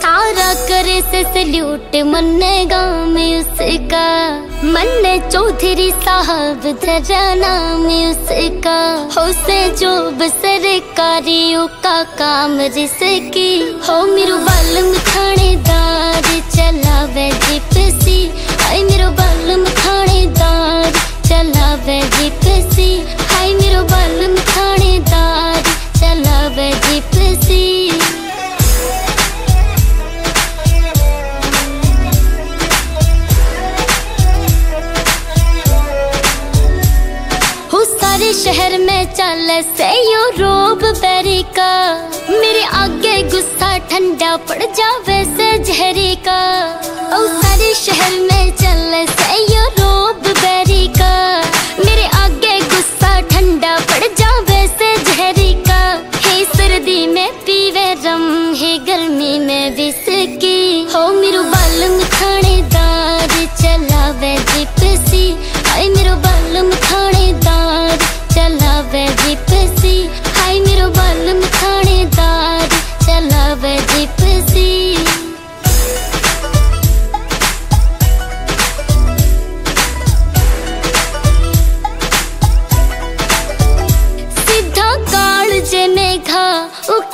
सारा करे से सल्यूट मन्ने गाँव में उसका। मन्ने चौधरी साहब धरा नाम उसका। हो से जो सरकारियों का काम रिसकी। हो मेरे शहर में चल से यो रोब बेरी का मेरे आगे गुस्सा ठंडा पड़ जा वैसे जहरी का okay